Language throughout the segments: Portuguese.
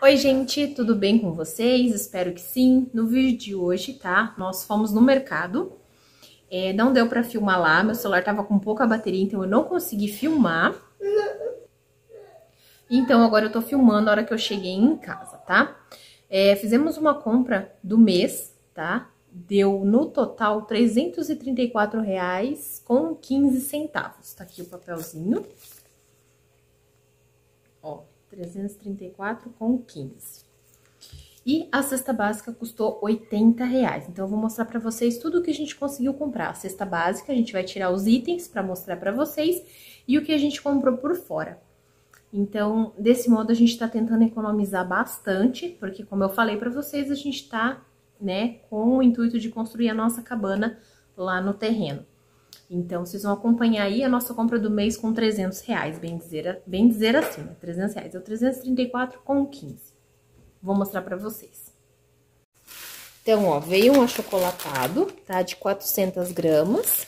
Oi, gente, tudo bem com vocês? Espero que sim. No vídeo de hoje, tá? Nós fomos no mercado. É, não deu pra filmar lá, meu celular tava com pouca bateria, então eu não consegui filmar. Então, agora eu tô filmando a hora que eu cheguei em casa, tá? É, fizemos uma compra do mês, tá? Deu no total 334 reais com 15 centavos. Tá aqui o papelzinho. Ó, 334 com 15. E a cesta básica custou 80 reais. Então, eu vou mostrar pra vocês tudo o que a gente conseguiu comprar. A cesta básica, a gente vai tirar os itens pra mostrar pra vocês e o que a gente comprou por fora. Então, desse modo, a gente tá tentando economizar bastante, porque como eu falei pra vocês, a gente tá, né, com o intuito de construir a nossa cabana lá no terreno. Então, vocês vão acompanhar aí a nossa compra do mês com 300 reais, bem dizer, bem dizer assim, né? 300 reais. É o 334 com 15. Vou mostrar pra vocês. Então, ó, veio um achocolatado, tá? De 400 gramas.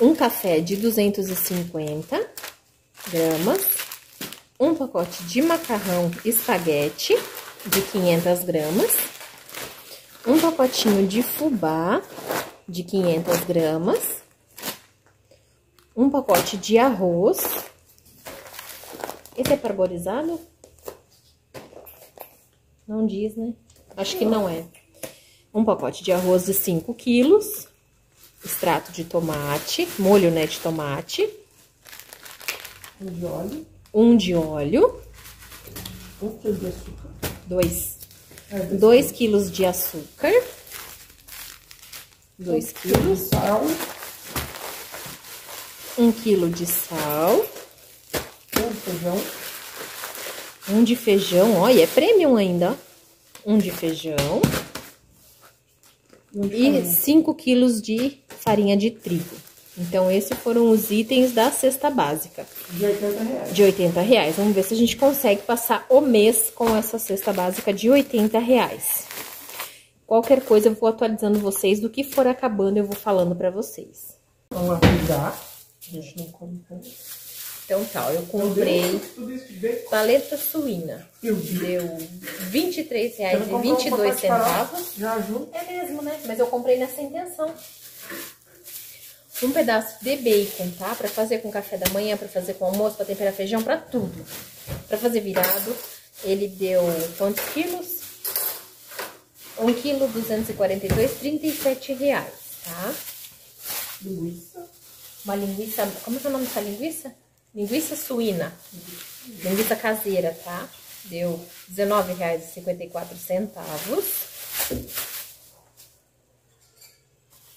Um café de 250 gramas. Um pacote de macarrão espaguete de 500 gramas. Um pacotinho de fubá de 500 gramas, um pacote de arroz. Esse é parborizado? Não diz, né? Acho que não é. Um pacote de arroz de 5 quilos, extrato de tomate, molho, né, de tomate. Um de óleo. Um de óleo. Um quilo de açúcar. Dois. É, dois 2 quilos de açúcar. 2 quilos. Sal. 1 um quilo de sal. Um feijão. Um de feijão, olha, é premium ainda. Um de feijão. De E farinha. 5 quilos de farinha de trigo. Então, esses foram os itens da cesta básica, De 80 reais. de 80 reais. Vamos ver se a gente consegue passar o mês com essa cesta básica de 80 reais. Qualquer coisa eu vou atualizando vocês, do que for acabando eu vou falando pra vocês. Vamos avisar. A gente não tanto. Então tá, eu comprei paleta suína. Deu R$ Você não 23,22 comprou um pacote de farofa? centavos. Já junto. É mesmo, né? Mas eu comprei nessa intenção. Um pedaço de bacon, tá? Pra fazer com café da manhã, pra fazer com almoço, pra temperar feijão, pra tudo. Pra fazer virado, ele deu quantos quilos? 1 quilo, 242, 37 reais, tá? Linguiça. Uma linguiça, como é que é o nome dessa linguiça? Linguiça suína. Linguiça caseira, tá? Deu R$19,54.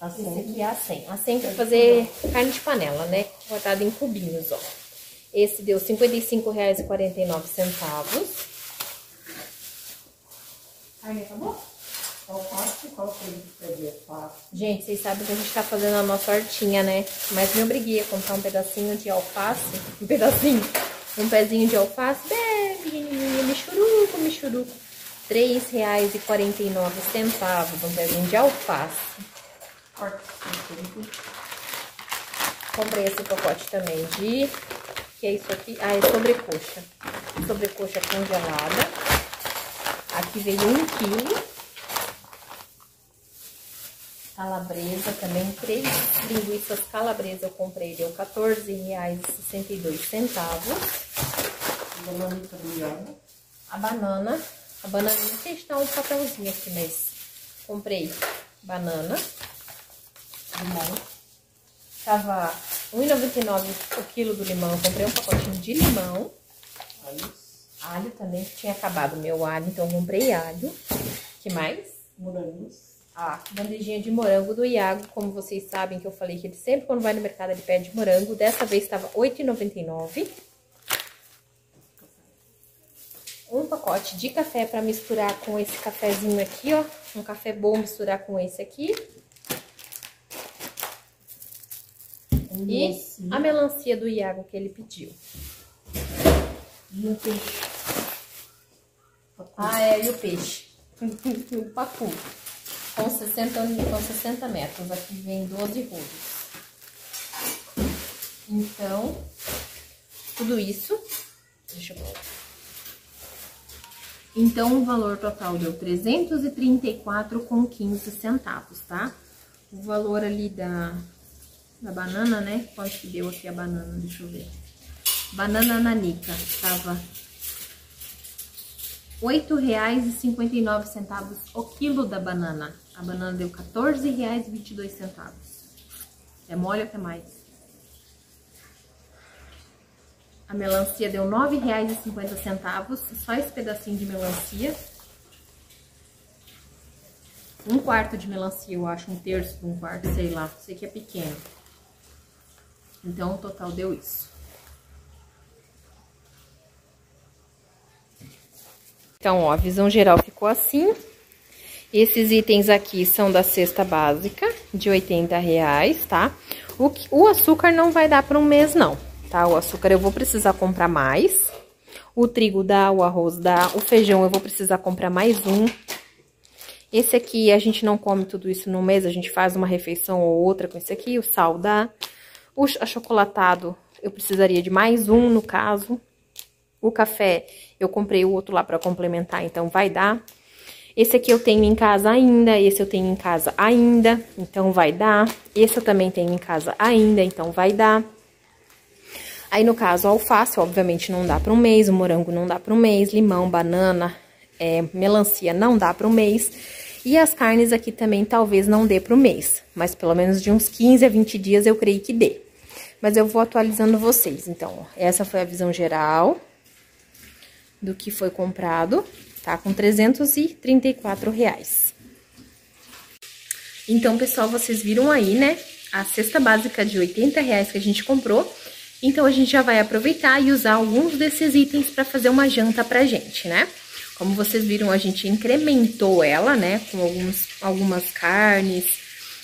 Esse Assim. aqui é a 100. A 100 pra fazer carne de panela, né? Cortado em cubinhos, ó. Esse deu R$ 55,49. Aí, acabou? Alface. Gente, vocês sabem que a gente tá fazendo a nossa hortinha, né? Mas me obriguei a comprar um pedacinho de alface. Um pedacinho. Um pezinho de alface. Bem pequenininho. Michuruco, michuruco. R$ 3,49. Um pezinho de alface. Comprei esse pacote também de... Que é isso aqui? Ah, é sobrecoxa. Sobrecoxa congelada. Aqui veio um quilo. Calabresa também, três linguiças calabresa eu comprei, deu R$14,62. Bananita molhada. A banana, a banana, não sei se tá um papelzinho aqui, mas comprei banana, limão. Tava R$1,99 o quilo do limão, eu comprei um pacotinho de limão. Aí. Alho também, que tinha acabado meu alho, então eu comprei alho. que mais? Morangos. A bandejinha de morango do Iago, como vocês sabem que eu falei que ele sempre quando vai no mercado ele pede morango. Dessa vez estava R$ 8,99. Um pacote de café para misturar com esse cafezinho aqui, ó. Um café bom misturar com esse aqui. E a melancia do Iago que ele pediu. E um peixe. Ah, é, e o peixe. o pacu. Com 60, com 60 metros. Aqui vem 12 rolos. Então, tudo isso. Deixa eu Então, o valor total deu 334,15 centavos, tá? O valor ali da, da banana, né? Quanto que deu aqui a banana? Deixa eu ver. Banana nanica, tava R$ 8,59 o quilo da banana. A banana deu R$ 14,22. É mole ou é mais? A melancia deu R$ 9,50, só esse pedacinho de melancia. Um quarto de melancia, eu acho, um terço de um quarto, sei lá, sei que é pequeno. Então, o total deu isso. Então, ó, a visão geral ficou assim. Esses itens aqui são da cesta básica, de 80 reais, tá? O, o açúcar não vai dar para um mês, não tá? O açúcar eu vou precisar comprar mais. O trigo dá, o arroz dá, o feijão eu vou precisar comprar mais um. Esse aqui a gente não come tudo isso no mês, a gente faz uma refeição ou outra com esse aqui. O sal dá. O achocolatado eu precisaria de mais um no caso. O café eu comprei o outro lá para complementar, então vai dar. Esse aqui eu tenho em casa ainda, esse eu tenho em casa ainda, então vai dar. Esse eu também tenho em casa ainda, então vai dar. Aí, no caso, alface, obviamente, não dá para um mês, o morango não dá para um mês, limão, banana, é, melancia não dá para um mês. E as carnes aqui também talvez não dê para o mês, mas pelo menos de uns 15 a 20 dias eu creio que dê. Mas eu vou atualizando vocês. Então, essa foi a visão geral do que foi comprado, tá? Com 334 reais. Então, pessoal, vocês viram aí, né? A cesta básica de 80 reais que a gente comprou então, a gente já vai aproveitar e usar alguns desses itens para fazer uma janta pra gente, né? Como vocês viram, a gente incrementou ela, né? Com alguns, algumas carnes,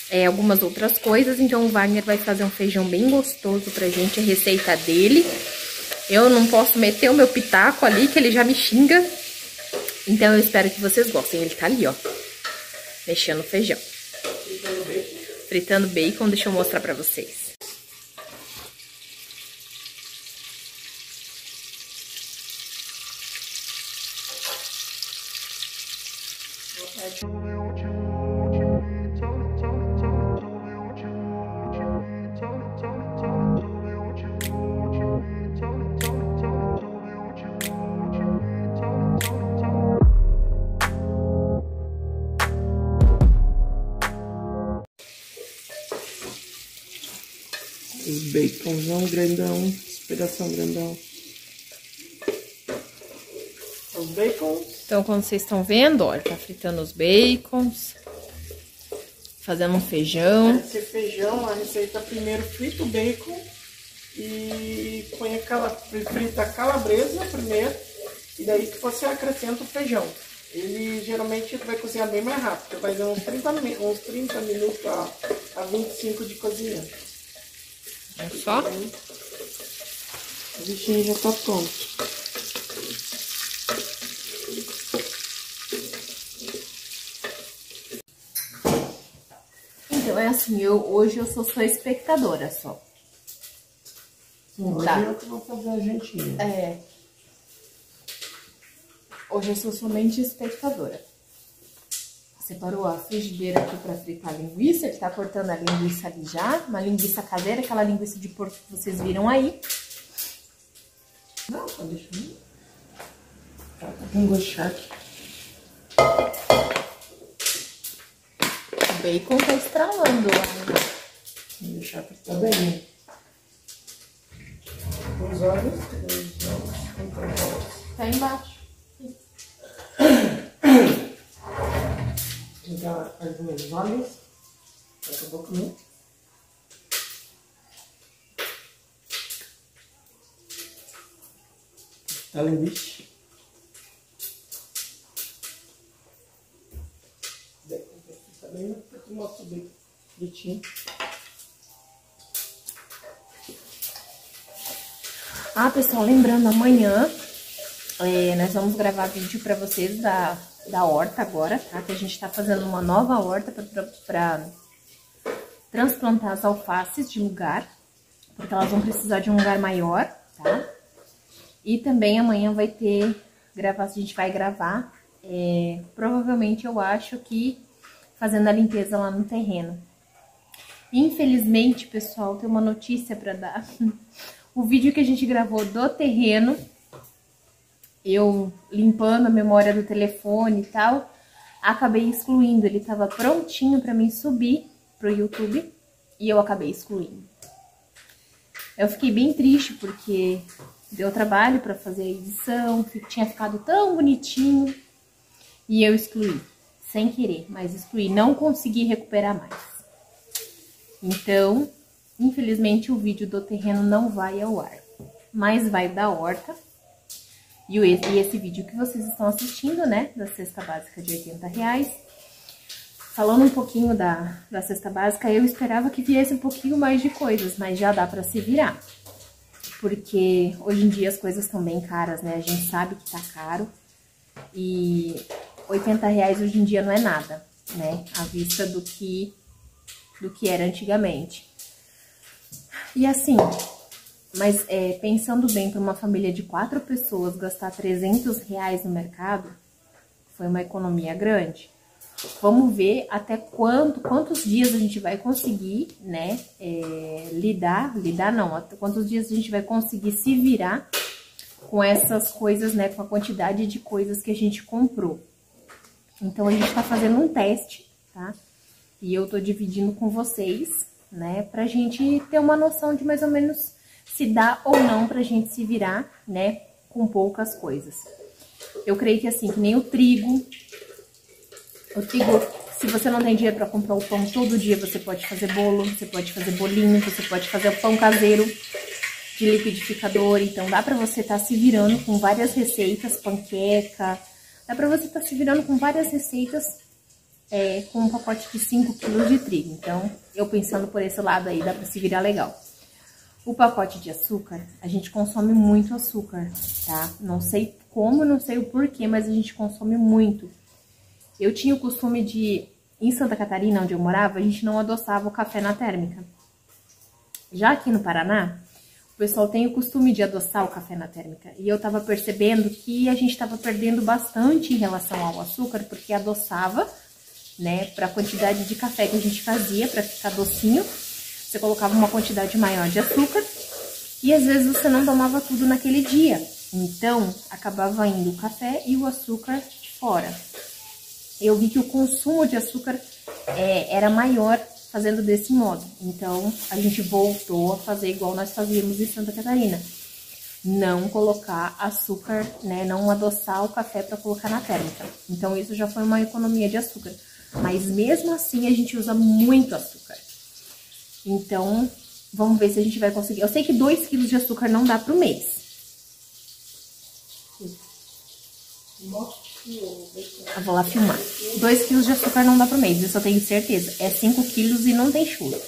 é, algumas outras coisas. Então, o Wagner vai fazer um feijão bem gostoso pra gente, a receita dele. Eu não posso meter o meu pitaco ali, que ele já me xinga. Então, eu espero que vocês gostem. Ele tá ali, ó, mexendo o feijão. Fritando bacon. Deixa eu mostrar pra vocês. Os pedação grandão. Os bacons. Então, como vocês estão vendo, olha, tá fritando os bacons. Fazendo um feijão. Esse feijão, a receita primeiro frita o bacon e põe a frita a calabresa primeiro. E daí você acrescenta o feijão. Ele geralmente vai cozinhar bem mais rápido, vai dar uns 30, uns 30 minutos a, a 25 de cozimento. É só? O bichinho já tá pronto. Então é assim, eu, hoje eu sou sua espectadora só. Sim, hoje tá. eu que vou fazer a gentinha. É. Hoje eu sou somente espectadora. Separou a frigideira aqui para fritar a linguiça, ele tá cortando a linguiça ali já. Uma linguiça caseira, aquela linguiça de porco que vocês viram aí. Não, só deixa eu Tá, tá com gosto O bacon tá estralando lá. Vou deixar fritar bem. Os olhos, os olhos, Tá embaixo. já as minhas olhos. Daqui a pouco, né? Tá bem, eu mostro bem direitinho. Ah, pessoal, lembrando, amanhã é, nós vamos gravar vídeo pra vocês da da horta agora, tá? Que a gente tá fazendo uma nova horta para transplantar as alfaces de lugar, porque elas vão precisar de um lugar maior, tá? E também amanhã vai ter gravar, a gente vai gravar, é, provavelmente eu acho que fazendo a limpeza lá no terreno. Infelizmente, pessoal, tem uma notícia para dar. O vídeo que a gente gravou do terreno, eu limpando a memória do telefone e tal, acabei excluindo. Ele estava prontinho para mim subir pro YouTube e eu acabei excluindo. Eu fiquei bem triste porque deu trabalho para fazer a edição, tinha ficado tão bonitinho e eu excluí, sem querer, mas excluí, não consegui recuperar mais. Então, infelizmente o vídeo do terreno não vai ao ar, mas vai da horta. E, esse vídeo que vocês estão assistindo, né, da cesta básica de 80 reais. Falando um pouquinho da, da cesta básica, eu esperava que viesse um pouquinho mais de coisas, mas já dá pra se virar. Porque hoje em dia as coisas estão bem caras, né? A gente sabe que tá caro. E 80 reais hoje em dia não é nada, né? À vista do que do que era antigamente. E assim, mas é, pensando bem para uma família de quatro pessoas gastar 300 reais no mercado, foi uma economia grande. Vamos ver até quanto, quantos dias a gente vai conseguir, né, é, lidar, lidar não, até quantos dias a gente vai conseguir se virar com essas coisas, né, com a quantidade de coisas que a gente comprou. Então, a gente tá fazendo um teste, tá? E eu tô dividindo com vocês, né? Pra gente ter uma noção de mais ou menos se dá ou não pra gente se virar, né? Com poucas coisas. Eu creio que assim, que nem o trigo. O trigo, se você não tem dinheiro pra comprar o pão todo dia, você pode fazer bolo, você pode fazer bolinho, você pode fazer o pão caseiro de liquidificador. Então dá pra você estar tá se virando com várias receitas, panqueca. Dá pra você estar tá se virando com várias receitas é, com um pacote de 5 kg de trigo. Então, eu pensando por esse lado aí, dá pra se virar legal. O pacote de açúcar, a gente consome muito açúcar, tá? Não sei como, não sei o porquê, mas a gente consome muito. Eu tinha o costume de, em Santa Catarina, onde eu morava, a gente não adoçava o café na térmica. Já aqui no Paraná, o pessoal tem o costume de adoçar o café na térmica. E eu tava percebendo que a gente tava perdendo bastante em relação ao açúcar, porque adoçava né? Para a quantidade de café que a gente fazia, para ficar docinho, você colocava uma quantidade maior de açúcar e às vezes você não tomava tudo naquele dia. Então, acabava indo o café e o açúcar fora. Eu vi que o consumo de açúcar é, era maior fazendo desse modo. Então, a gente voltou a fazer igual nós fazíamos em Santa Catarina. Não colocar açúcar, né? Não adoçar o café para colocar na térmica. Então, isso já foi uma economia de açúcar. Mas mesmo assim a gente usa muito açúcar. Então, vamos ver se a gente vai conseguir. Eu sei que 2 quilos de açúcar não dá pro mês. Eu vou lá filmar. 2 quilos de açúcar não dá pro mês, isso eu tenho certeza. É 5 quilos e não tem churro.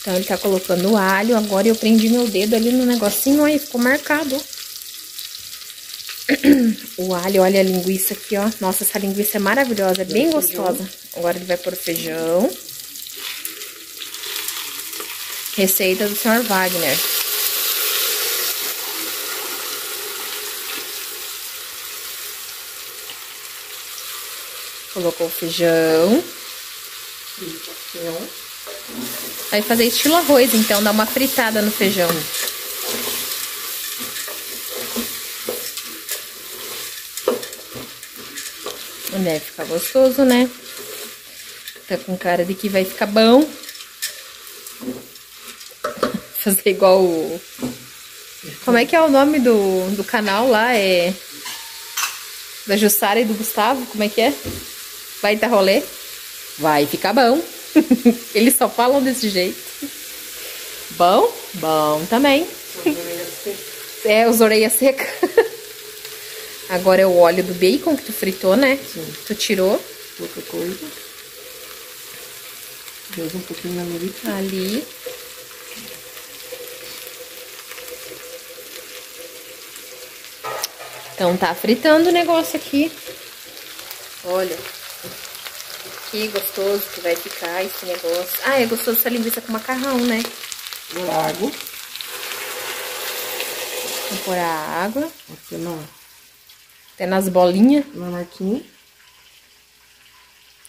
Então, ele tá colocando o alho. Agora eu prendi meu dedo ali no negocinho, aí ficou marcado, o alho, olha a linguiça aqui, ó. Nossa, essa linguiça é maravilhosa, é bem gostosa. Agora ele vai pôr feijão. Receita do senhor Wagner. Colocou o feijão. Vai fazer estilo arroz, então, dá uma fritada no feijão. Deve ficar gostoso, né? Tá com cara de que vai ficar bom. Fazer igual o... Como é que é o nome do, do canal lá? É... Da Jussara e do Gustavo? Como é que é? Vai dar rolê? Vai ficar bom. Eles só falam desse jeito. Bom? Bom também. É, os orelhas secas. Agora é o óleo do bacon que tu fritou, né? Sim. Tu tirou. Pouca coisa. Joga um pouquinho na merita. Ali. Então tá fritando o negócio aqui. Olha. Que gostoso que vai ficar esse negócio. Ah, é gostoso essa linguiça com macarrão, né? Lago. Vou pôr a água. Aqui não. Até nas bolinhas. Na marquinha.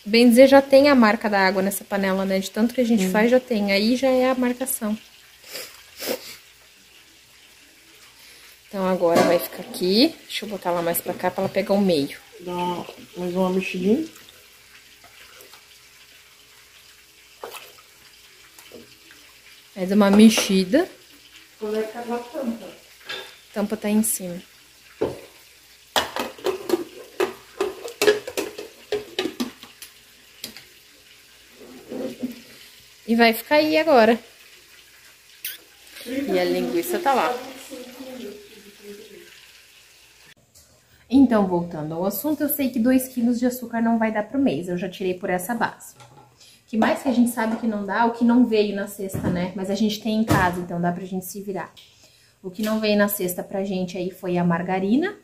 Bem dizer, já tem a marca da água nessa panela, né? De tanto que a gente hum. faz, já tem. Aí já é a marcação. Então, agora vai ficar aqui. Deixa eu botar ela mais pra cá pra ela pegar o meio. Dá mais uma mexidinha. Mais uma mexida. Quando é a tampa? A tampa tá em cima. E vai ficar aí agora. E a linguiça tá lá. Então, voltando ao assunto, eu sei que 2 quilos de açúcar não vai dar pro mês. Eu já tirei por essa base. Que mais que a gente sabe que não dá? O que não veio na cesta, né? Mas a gente tem em casa, então dá pra gente se virar. O que não veio na cesta pra gente aí foi a margarina.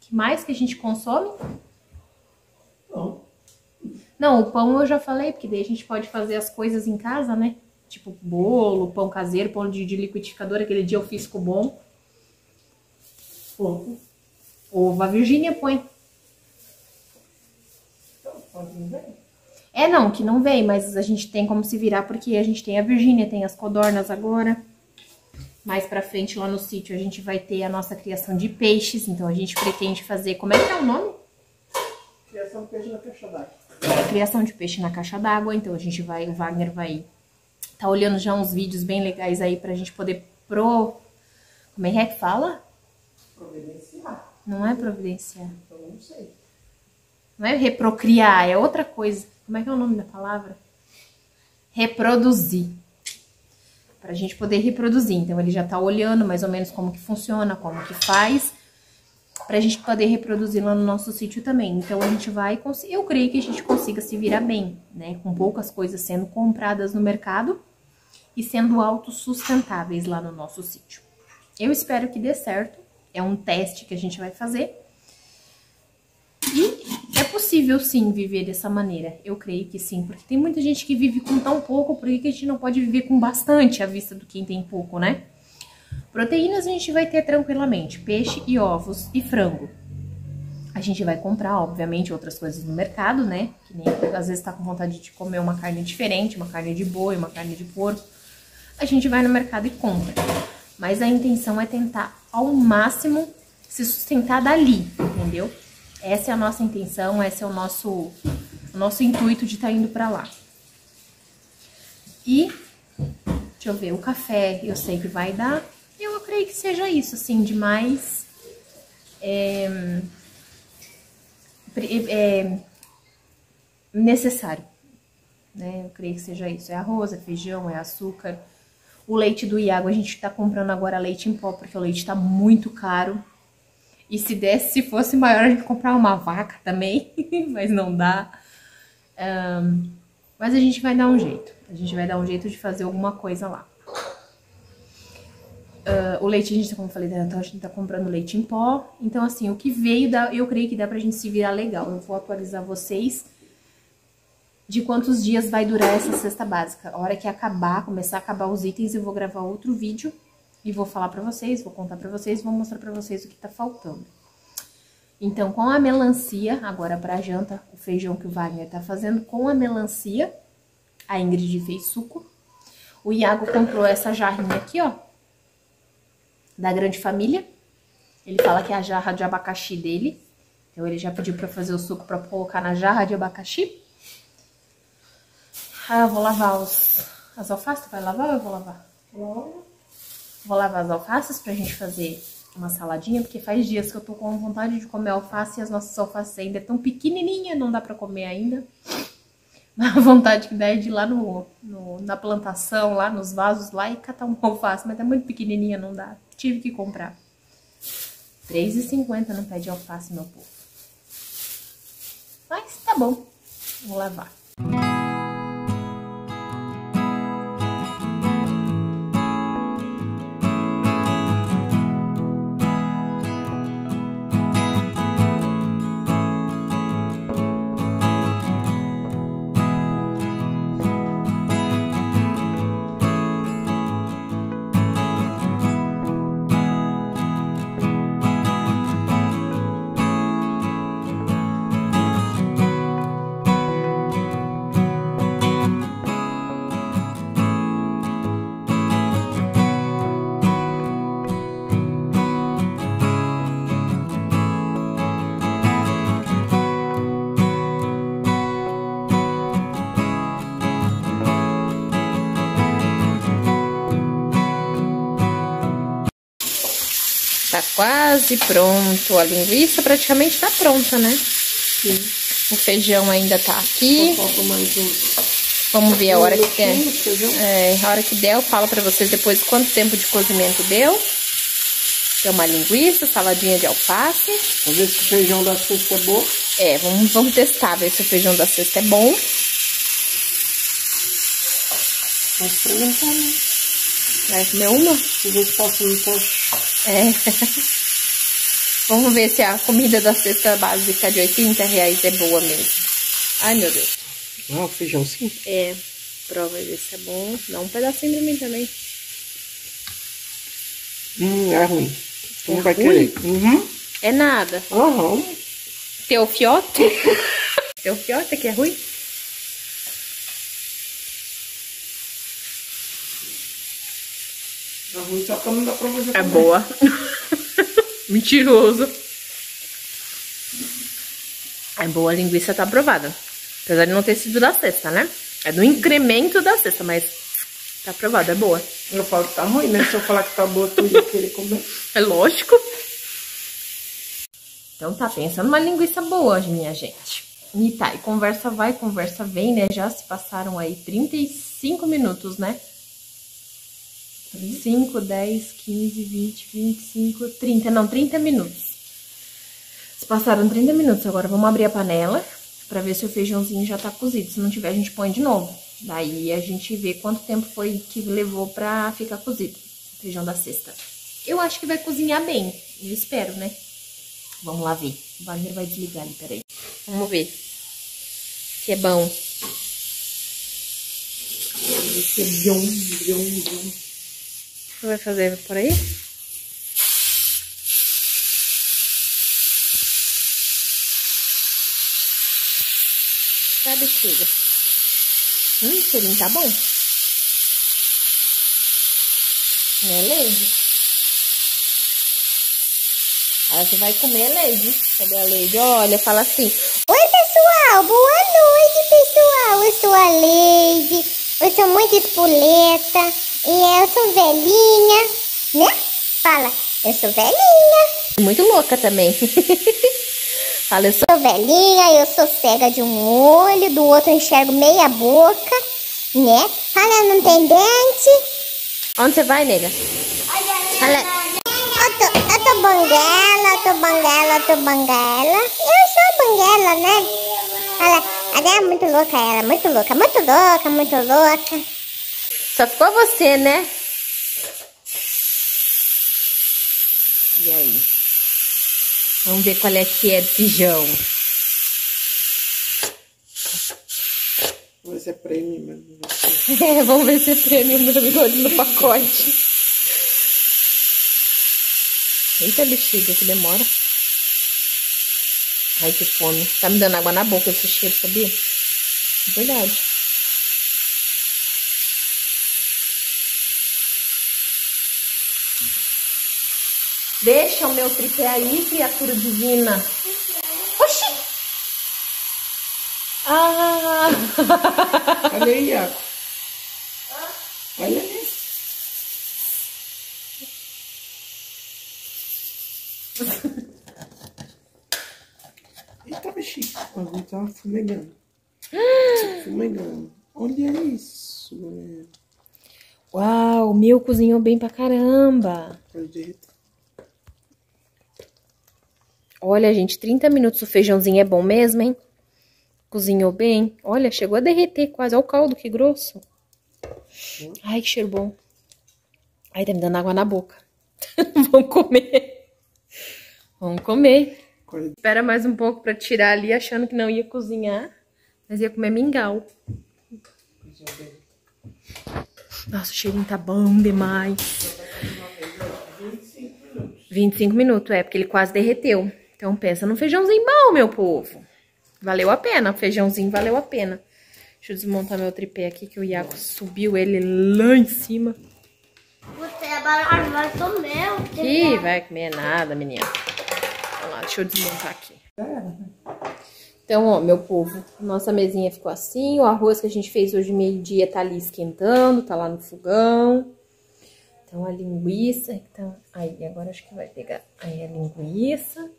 que mais que a gente consome? Não. Não, o pão eu já falei, porque daí a gente pode fazer as coisas em casa, né? Tipo bolo, pão caseiro, pão de, de liquidificador. Aquele dia eu fiz com bom. Ovo. Ovo. A Virgínia põe. É, não, que não vem, mas a gente tem como se virar, porque a gente tem a Virgínia, tem as codornas agora. Mais pra frente, lá no sítio, a gente vai ter a nossa criação de peixes. Então, a gente pretende fazer... Como é que é o nome? Criação de peixe na caixa d'água. É, criação de peixe na caixa d'água. Então, a gente vai... O Wagner vai tá olhando já uns vídeos bem legais aí pra gente poder pro... Como é que fala? Providenciar. Não é providenciar. Eu não sei. Não é reprocriar, é outra coisa. Como é que é o nome da palavra? Reproduzir. Pra gente poder reproduzir. Então, ele já tá olhando mais ou menos como que funciona, como que faz. Pra gente poder reproduzir lá no nosso sítio também. Então, a gente vai conseguir... Eu creio que a gente consiga se virar bem, né? Com poucas coisas sendo compradas no mercado e sendo autossustentáveis lá no nosso sítio. Eu espero que dê certo. É um teste que a gente vai fazer. Possível sim viver dessa maneira. Eu creio que sim, porque tem muita gente que vive com tão pouco, por que a gente não pode viver com bastante à vista do quem tem pouco, né? Proteínas a gente vai ter tranquilamente, peixe e ovos e frango. A gente vai comprar, obviamente, outras coisas no mercado, né? Que nem às vezes tá com vontade de comer uma carne diferente, uma carne de boi, uma carne de porco. A gente vai no mercado e compra. Mas a intenção é tentar ao máximo se sustentar dali, entendeu? Essa é a nossa intenção, esse é o nosso, o nosso intuito de estar tá indo para lá. E, deixa eu ver, o café eu sei que vai dar. Eu creio que seja isso, assim, de mais... É, é, necessário. Né? Eu creio que seja isso. É arroz, é feijão, é açúcar. O leite do Iago, a gente tá comprando agora leite em pó, porque o leite tá muito caro. E se desse, se fosse maior, a gente comprava uma vaca também, mas não dá. Um, mas a gente vai dar um jeito. A gente vai dar um jeito de fazer alguma coisa lá. Uh, o leite, a gente, como eu falei, então a gente tá comprando leite em pó. Então, assim, o que veio, dá, eu creio que dá pra gente se virar legal. Eu vou atualizar vocês de quantos dias vai durar essa cesta básica. A hora que acabar, começar a acabar os itens, eu vou gravar outro vídeo e vou falar pra vocês, vou contar pra vocês, vou mostrar pra vocês o que tá faltando. Então, com a melancia, agora pra janta, o feijão que o Wagner tá fazendo, com a melancia, a Ingrid fez suco. O Iago comprou essa jarrinha aqui, ó, da Grande Família. Ele fala que é a jarra de abacaxi dele. Então, ele já pediu pra fazer o suco pra colocar na jarra de abacaxi. Ah, eu vou lavar os, as alfaces. Tu vai lavar ou eu vou lavar? Logo. Vou lavar as alfaces pra gente fazer uma saladinha, porque faz dias que eu tô com vontade de comer alface e as nossas alfaces ainda é tão pequenininha, não dá pra comer ainda. Mas a vontade que dá é de ir lá no, no, na plantação, lá nos vasos, lá e catar uma alface, mas é muito pequenininha, não dá. Tive que comprar. R$3,50 no pé de alface, meu povo. Mas tá bom, vou lavar. Quase pronto. A linguiça praticamente tá pronta, né? Sim. O feijão ainda tá aqui. Só mais um. Vamos ver a hora que der. É, a hora que der, eu falo pra vocês depois quanto tempo de cozimento deu. Tem uma linguiça, saladinha de alface. Pra ver se o feijão da cesta é bom. É, vamos, vamos testar, ver se o feijão da cesta é bom. Vamos experimentar, né? Vai comer uma? Eu ver se passa um poste. É. Vamos ver se a comida da cesta básica de 80 reais é boa mesmo. Ai, meu Deus. Ah, o feijão sim. É, prova aí ver se é bom. Dá um pedacinho pra mim também. Hum, é ruim. Tu É não vai ruim? querer. Uhum. É nada. Aham. Teu fiote? Teu fiote que é ruim? Ruim, só que não dá pra fazer É boa. Mentiroso. É boa, a linguiça tá aprovada. Apesar de não ter sido da cesta, né? É do incremento da cesta, mas tá aprovada, é boa. Eu falo que tá ruim, né? Se eu falar que tá boa, tu ia querer comer. É lógico. Então tá pensando numa linguiça boa, minha gente. E tá, e conversa vai, conversa vem, né? Já se passaram aí 35 minutos, né? 5, 10, 15, 20, 25, 30. Não, 30 minutos. Se passaram 30 minutos. Agora vamos abrir a panela pra ver se o feijãozinho já tá cozido. Se não tiver, a gente põe de novo. Daí a gente vê quanto tempo foi que levou pra ficar cozido o feijão da cesta. Eu acho que vai cozinhar bem. Eu espero, né? Vamos lá ver. O Wagner vai desligar ali, peraí. Vamos ver. Se é bom. Esse é bom, bom, bom. Você vai fazer por aí? Tá, bexiga. Hum, cheirinho tá bom. É Leide? Aí você vai comer, Leide. Cadê a Leide? Olha, fala assim. Oi, pessoal. Boa noite, pessoal. Eu sou a Leide. Eu sou muito espoleta. E eu sou velhinha, né? Fala, eu sou velhinha. Muito louca também. fala, eu sou Sou velhinha, eu sou cega de um olho, do outro eu enxergo meia boca, né? Fala, não tem dente. Onde você vai, nega? Fala, eu tô, eu tô banguela, eu tô banguela, eu tô banguela. Eu sou banguela, né? Fala, ela é muito louca, ela, muito louca, muito louca, muito louca. Só ficou você, né? E aí? Vamos ver qual é que é do feijão. Mas é prêmio mesmo. Vamos ver se é prêmio meu amigo no pacote. Eita bexiga, que demora. Ai, que fome. Tá me dando água na boca esse cheiro, sabia? É Verdade. Deixa o meu tripé aí, criatura divina. Oxi! Ah! Olha aí, Iaco. Olha ali. Eita, bexiga. A gente tava fumegando. fumegando. Olha isso, galera. Uau, o meu cozinhou bem pra caramba. Pode derreter. Olha, gente, 30 minutos o feijãozinho é bom mesmo, hein? Cozinhou bem. Olha, chegou a derreter quase. Olha o caldo, que grosso. Ai, que cheiro bom. Ai, tá me dando água na boca. Vamos comer. Vamos comer. Olha, Espera mais um pouco pra tirar ali, achando que não ia cozinhar. Mas ia comer mingau. coisa. Nossa, o cheirinho tá bom demais. 25 minutos, é, porque ele quase derreteu. Então pensa num feijãozinho bom, meu povo. Valeu a pena, o feijãozinho valeu a pena. Deixa eu desmontar meu tripé aqui, que o Iaco subiu ele lá em cima. Você agora vai comer. Ih, vai comer nada, menina. Vamos lá, deixa eu desmontar aqui. Então, ó, meu povo, nossa mesinha ficou assim. O arroz que a gente fez hoje meio-dia tá ali esquentando, tá lá no fogão. Então, a linguiça, então, aí, agora acho que vai pegar aí a linguiça,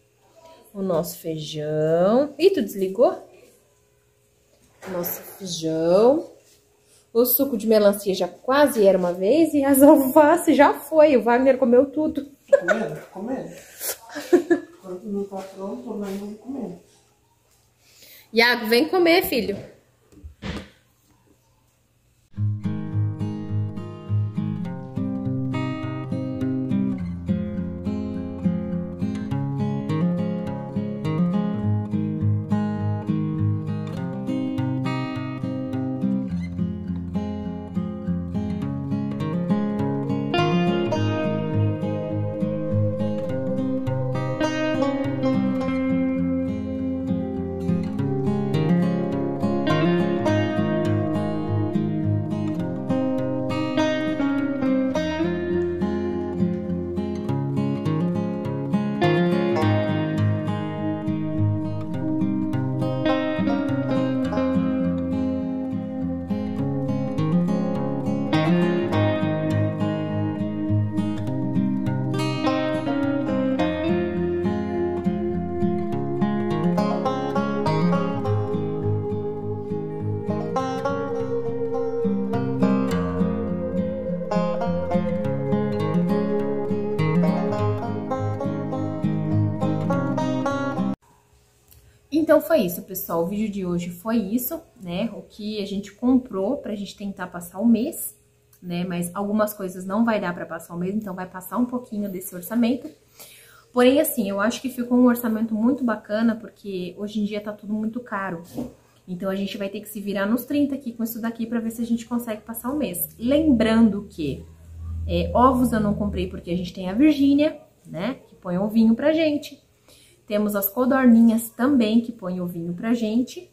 o nosso feijão. Ih, tu desligou? Nosso feijão. O suco de melancia já quase era uma vez e as alfaces já foi. O Wagner comeu tudo. Comendo, comendo. Quando não tá pronto, nós vamos comer. Iago, vem comer, filho. Foi isso, pessoal. O vídeo de hoje foi isso, né? O que a gente comprou pra gente tentar passar o mês, né? Mas algumas coisas não vai dar pra passar o mês, então vai passar um pouquinho desse orçamento. Porém, assim, eu acho que ficou um orçamento muito bacana, porque hoje em dia tá tudo muito caro. Então a gente vai ter que se virar nos 30 aqui com isso daqui pra ver se a gente consegue passar o mês. Lembrando que é, ovos eu não comprei porque a gente tem a Virgínia, né? Que põe ovinho pra gente. Temos as codorninhas também, que põem ovinho pra gente.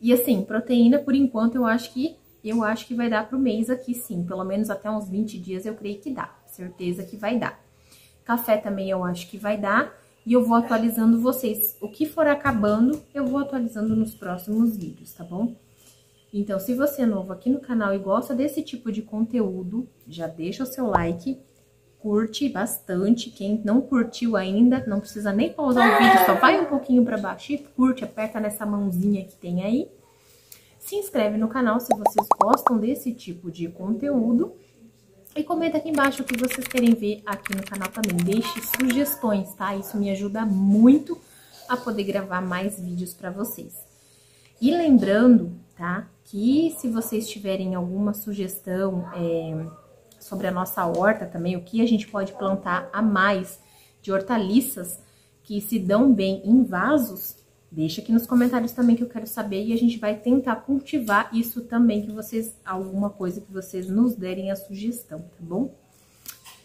E assim, proteína, por enquanto, eu acho que eu acho que vai dar pro mês aqui, sim. Pelo menos até uns 20 dias eu creio que dá. Certeza que vai dar. Café também eu acho que vai dar. E eu vou atualizando vocês. O que for acabando, eu vou atualizando nos próximos vídeos, tá bom? Então, se você é novo aqui no canal e gosta desse tipo de conteúdo, já deixa o seu like curte bastante. Quem não curtiu ainda, não precisa nem pausar o vídeo, só vai um pouquinho para baixo e curte, aperta nessa mãozinha que tem aí. Se inscreve no canal se vocês gostam desse tipo de conteúdo. E comenta aqui embaixo o que vocês querem ver aqui no canal também. Deixe sugestões, tá? Isso me ajuda muito a poder gravar mais vídeos para vocês. E lembrando, tá? Que se vocês tiverem alguma sugestão, é, sobre a nossa horta também, o que a gente pode plantar a mais de hortaliças que se dão bem em vasos, deixa aqui nos comentários também que eu quero saber e a gente vai tentar cultivar isso também, que vocês, alguma coisa que vocês nos derem a sugestão, tá bom?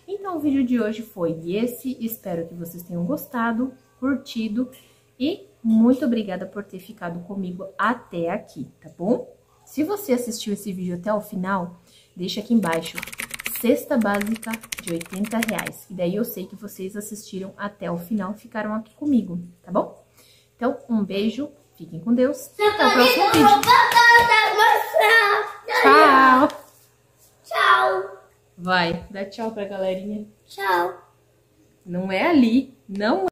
Então, o vídeo de hoje foi esse, espero que vocês tenham gostado, curtido e muito obrigada por ter ficado comigo até aqui, tá bom? Se você assistiu esse vídeo até o final, deixa aqui embaixo cesta básica de 80 reais. E daí eu sei que vocês assistiram até o final, ficaram aqui comigo, tá bom? Então, um beijo, fiquem com Deus até o próximo vídeo. Tchau! Tchau! Vai, dá tchau pra galerinha. Tchau! Não é ali, não